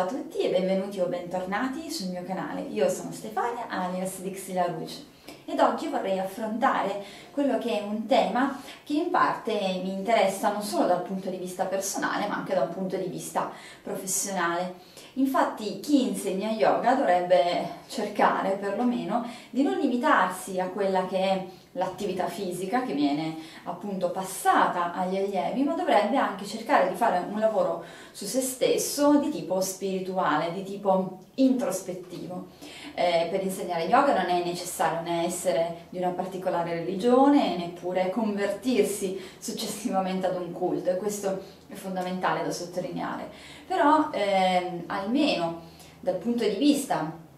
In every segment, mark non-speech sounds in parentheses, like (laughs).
Ciao a tutti e benvenuti o bentornati sul mio canale. Io sono Stefania, alias Dixie La Rouge ed oggi vorrei affrontare quello che è un tema che in parte mi interessa non solo dal punto di vista personale ma anche da un punto di vista professionale. Infatti chi insegna yoga dovrebbe cercare perlomeno di non limitarsi a quella che è l'attività fisica che viene appunto passata agli allievi, ma dovrebbe anche cercare di fare un lavoro su se stesso di tipo spirituale, di tipo introspettivo. Eh, per insegnare yoga non è necessario né essere di una particolare religione, neppure convertirsi successivamente ad un culto, e questo è fondamentale da sottolineare. Però eh, almeno dal punto di vista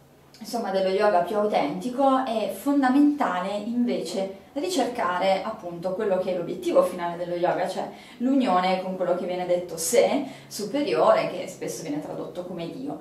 insomma, dello yoga più autentico è fondamentale invece ricercare appunto quello che è l'obiettivo finale dello yoga, cioè l'unione con quello che viene detto sé superiore, che spesso viene tradotto come Dio.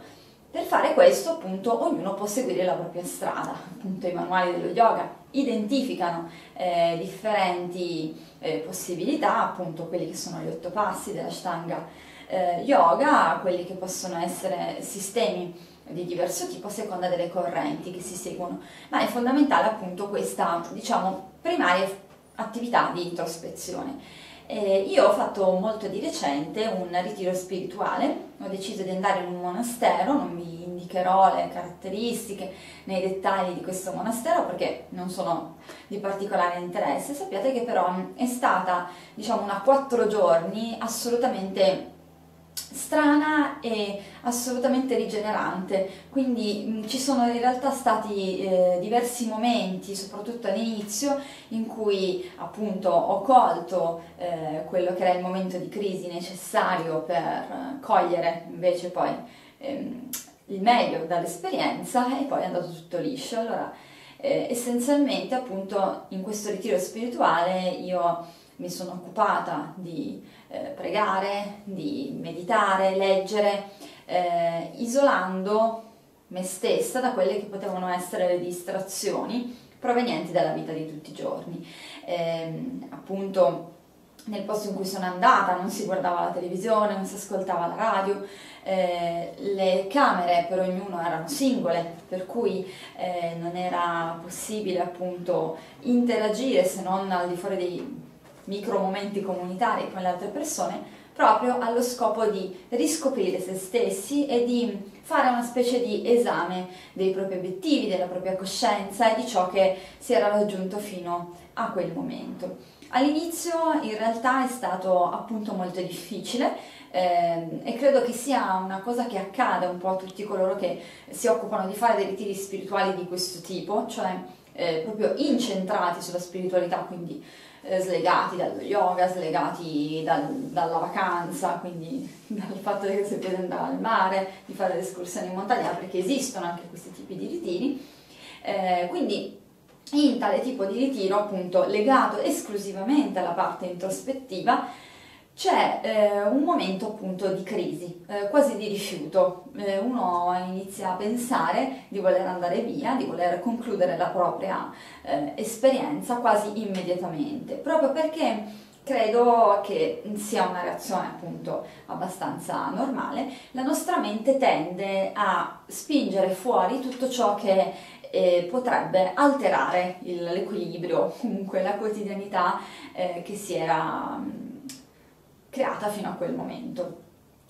Per fare questo, appunto, ognuno può seguire la propria strada. Appunto, i manuali dello yoga identificano eh, differenti eh, possibilità, appunto, quelli che sono gli otto passi della Shtanga eh, yoga, quelli che possono essere sistemi di diverso tipo a seconda delle correnti che si seguono, ma è fondamentale appunto questa, diciamo, primaria attività di introspezione. Eh, io ho fatto molto di recente un ritiro spirituale, ho deciso di andare in un monastero, non vi indicherò le caratteristiche nei dettagli di questo monastero perché non sono di particolare interesse, sappiate che però è stata diciamo una quattro giorni assolutamente strana e assolutamente rigenerante, quindi mh, ci sono in realtà stati eh, diversi momenti, soprattutto all'inizio, in cui appunto ho colto eh, quello che era il momento di crisi necessario per eh, cogliere invece poi ehm, il meglio dall'esperienza e poi è andato tutto liscio. Allora, eh, essenzialmente appunto in questo ritiro spirituale io mi sono occupata di eh, pregare, di meditare, leggere, eh, isolando me stessa da quelle che potevano essere le distrazioni provenienti dalla vita di tutti i giorni. Eh, appunto nel posto in cui sono andata non si guardava la televisione, non si ascoltava la radio, eh, le camere per ognuno erano singole, per cui eh, non era possibile appunto interagire se non al di fuori dei micro momenti comunitari con le altre persone, proprio allo scopo di riscoprire se stessi e di fare una specie di esame dei propri obiettivi, della propria coscienza e di ciò che si era raggiunto fino a quel momento. All'inizio in realtà è stato appunto molto difficile eh, e credo che sia una cosa che accade un po' a tutti coloro che si occupano di fare dei ritiri spirituali di questo tipo, cioè eh, proprio incentrati sulla spiritualità, quindi eh, slegati dallo yoga, slegati dal, dalla vacanza, quindi (laughs) dal fatto che si potete andare al mare, di fare le escursioni in montagna, perché esistono anche questi tipi di ritiri. Eh, quindi in tale tipo di ritiro, appunto legato esclusivamente alla parte introspettiva, c'è eh, un momento appunto di crisi, eh, quasi di rifiuto. Eh, uno inizia a pensare di voler andare via, di voler concludere la propria eh, esperienza quasi immediatamente, proprio perché credo che sia una reazione appunto abbastanza normale. La nostra mente tende a spingere fuori tutto ciò che eh, potrebbe alterare il, l'equilibrio, comunque la quotidianità eh, che si era creata fino a quel momento.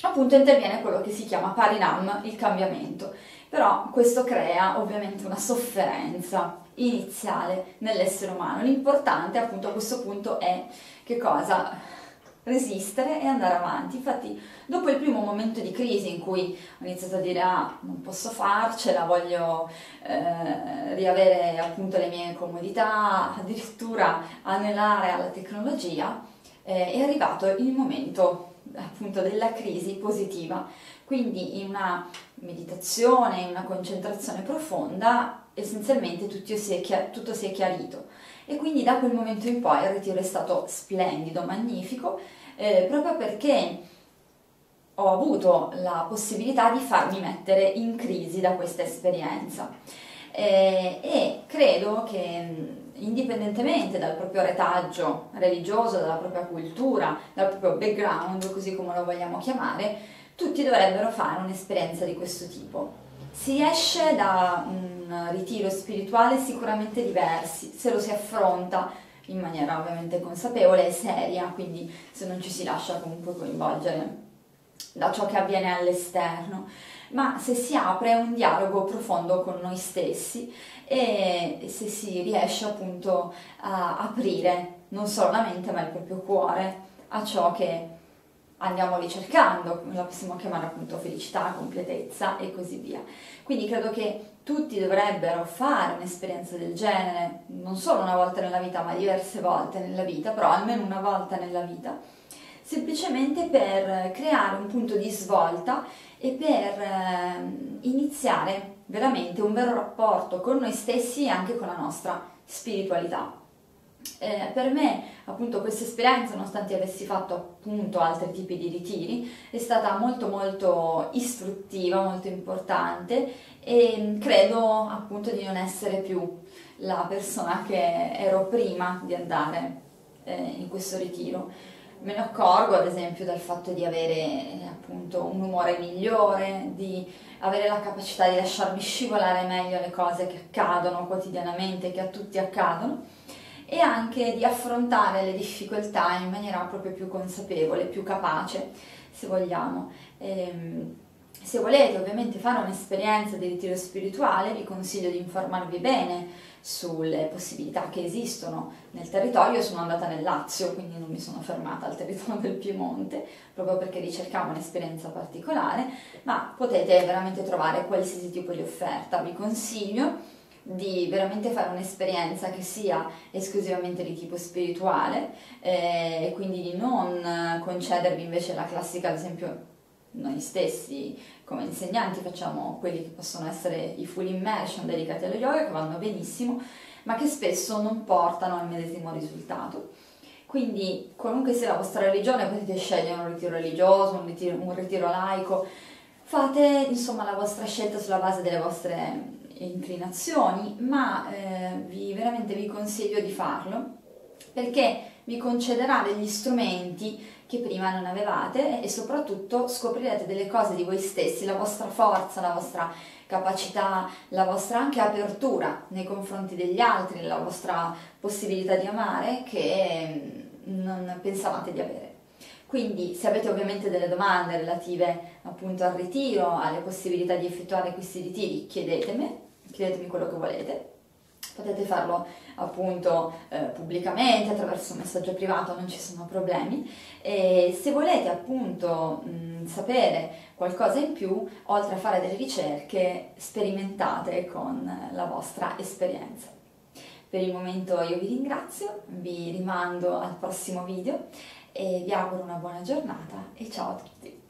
Appunto interviene quello che si chiama parinam, il cambiamento, però questo crea ovviamente una sofferenza iniziale nell'essere umano. L'importante appunto a questo punto è che cosa? resistere e andare avanti. Infatti, dopo il primo momento di crisi in cui ho iniziato a dire ah, non posso farcela, voglio eh, riavere appunto le mie comodità, addirittura anelare alla tecnologia, eh, è arrivato il momento appunto della crisi positiva, quindi in una meditazione, in una concentrazione profonda, essenzialmente tutto si, è, tutto si è chiarito. E quindi da quel momento in poi il ritiro è stato splendido, magnifico, eh, proprio perché ho avuto la possibilità di farmi mettere in crisi da questa esperienza. Eh, e credo che indipendentemente dal proprio retaggio religioso, dalla propria cultura, dal proprio background, così come lo vogliamo chiamare, tutti dovrebbero fare un'esperienza di questo tipo. Si esce da un ritiro spirituale sicuramente diversi, se lo si affronta in maniera ovviamente consapevole e seria, quindi se non ci si lascia comunque coinvolgere da ciò che avviene all'esterno, ma se si apre un dialogo profondo con noi stessi e se si riesce appunto a aprire non solo la mente ma il proprio cuore a ciò che andiamo ricercando, la possiamo chiamare appunto felicità, completezza e così via. Quindi credo che tutti dovrebbero fare un'esperienza del genere, non solo una volta nella vita, ma diverse volte nella vita, però almeno una volta nella vita, semplicemente per creare un punto di svolta e per eh, iniziare veramente un vero rapporto con noi stessi e anche con la nostra spiritualità. Eh, per me appunto questa esperienza, nonostante avessi fatto appunto altri tipi di ritiri, è stata molto molto istruttiva, molto importante e credo appunto di non essere più la persona che ero prima di andare eh, in questo ritiro. Me ne accorgo ad esempio dal fatto di avere appunto un umore migliore, di avere la capacità di lasciarmi scivolare meglio le cose che accadono quotidianamente, che a tutti accadono e anche di affrontare le difficoltà in maniera proprio più consapevole, più capace, se vogliamo. Ehm, se volete ovviamente fare un'esperienza di ritiro spirituale, vi consiglio di informarvi bene sulle possibilità che esistono nel territorio. Sono andata nel Lazio, quindi non mi sono fermata al territorio del Piemonte, proprio perché ricercavo un'esperienza particolare, ma potete veramente trovare qualsiasi tipo di offerta. Vi consiglio di veramente fare un'esperienza che sia esclusivamente di tipo spirituale eh, e quindi di non concedervi invece la classica, ad esempio noi stessi come insegnanti facciamo quelli che possono essere i full immersion dedicati allo yoga che vanno benissimo ma che spesso non portano al medesimo risultato. Quindi qualunque sia la vostra religione potete scegliere un ritiro religioso, un ritiro, un ritiro laico, fate insomma la vostra scelta sulla base delle vostre inclinazioni, ma eh, vi, veramente vi consiglio di farlo perché vi concederà degli strumenti che prima non avevate e soprattutto scoprirete delle cose di voi stessi, la vostra forza, la vostra capacità, la vostra anche apertura nei confronti degli altri, la vostra possibilità di amare che mm, non pensavate di avere. Quindi se avete ovviamente delle domande relative appunto al ritiro, alle possibilità di effettuare questi ritiri, chiedetemi chiedetemi quello che volete. Potete farlo appunto eh, pubblicamente attraverso un messaggio privato, non ci sono problemi. E se volete appunto mh, sapere qualcosa in più, oltre a fare delle ricerche, sperimentate con la vostra esperienza. Per il momento io vi ringrazio, vi rimando al prossimo video e vi auguro una buona giornata e ciao a tutti!